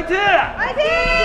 화이팅! 화이팅!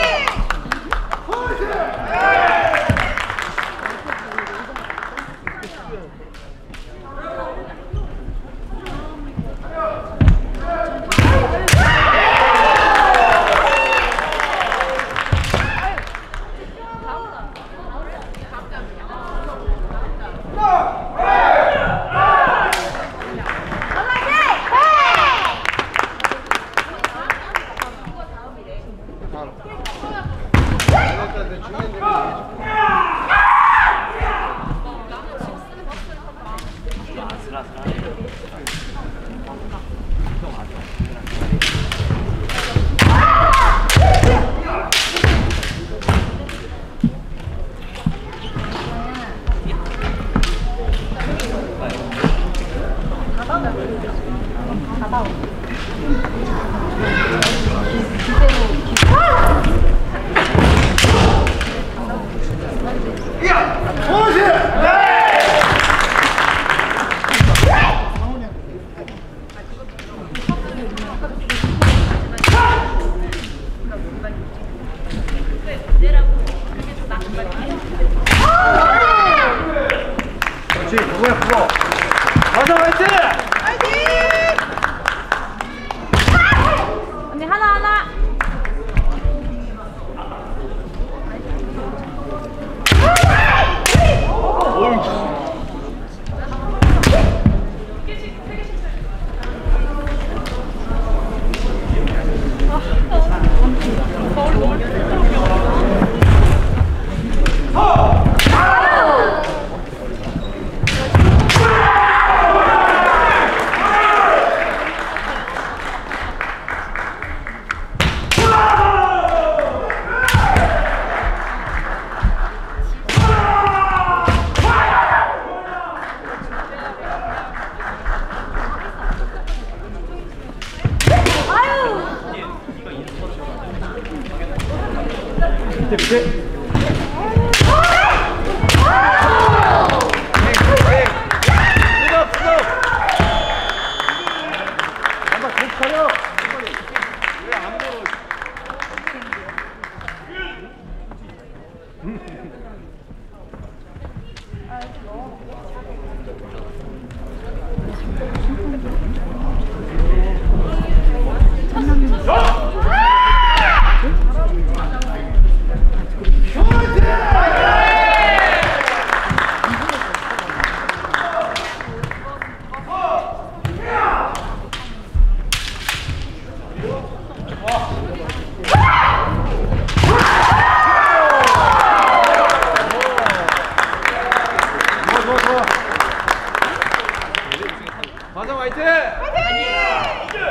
맞아 화이팅! 화이팅! 화이팅!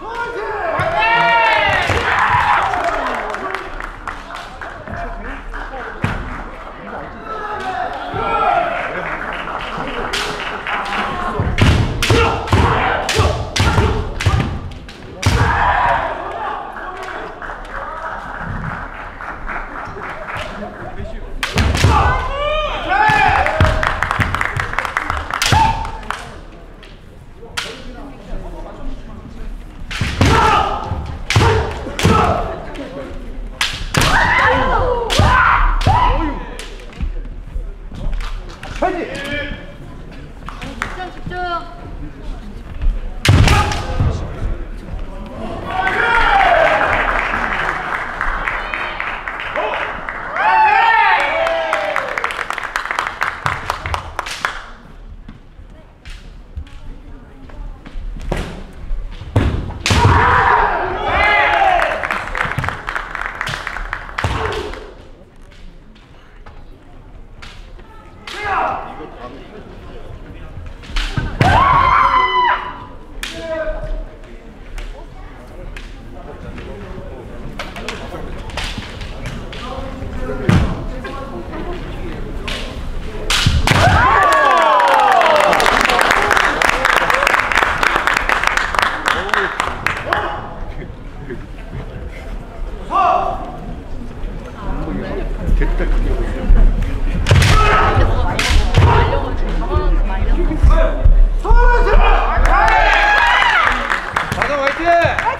화이팅! 가자 화이팅!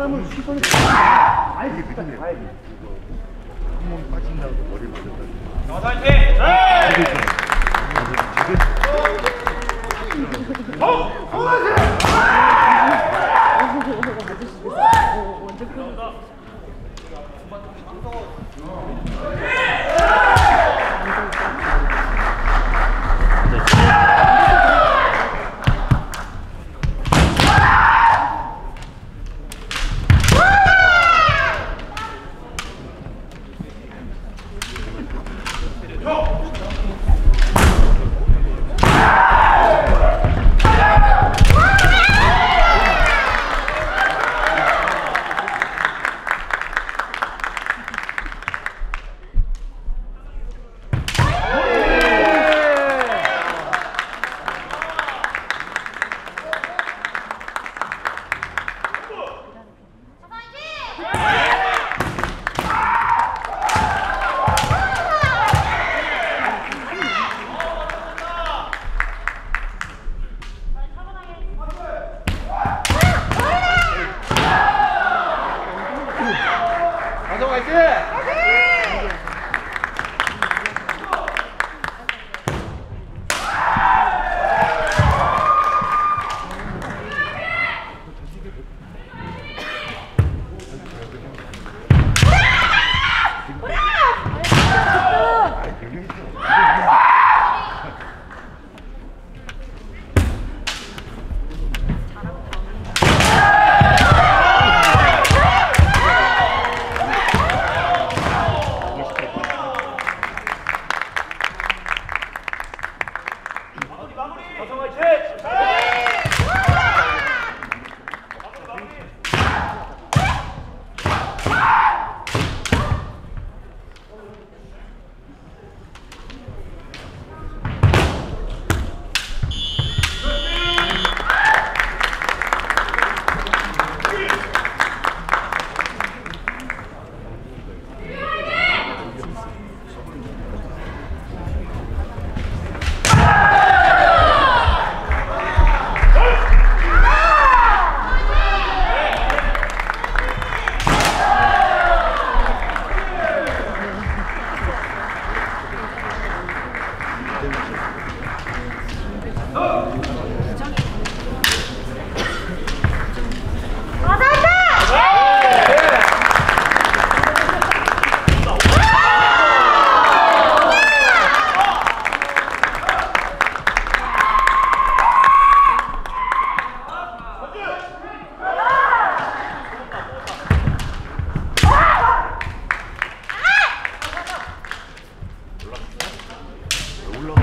사람을 시선이 아니 그때 가야지 한번 빠진다고 머리 맞았다 마정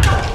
다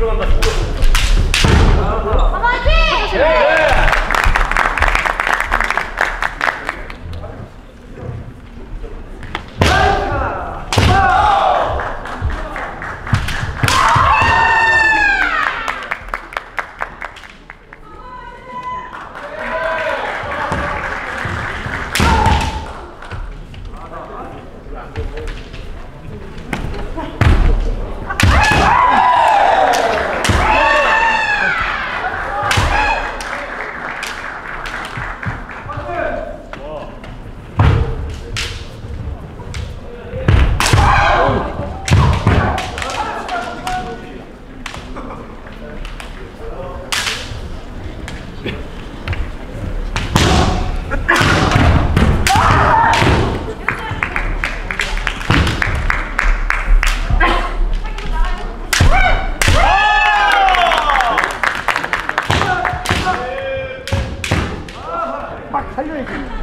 들어간다. 아, 가만히! 살려야지.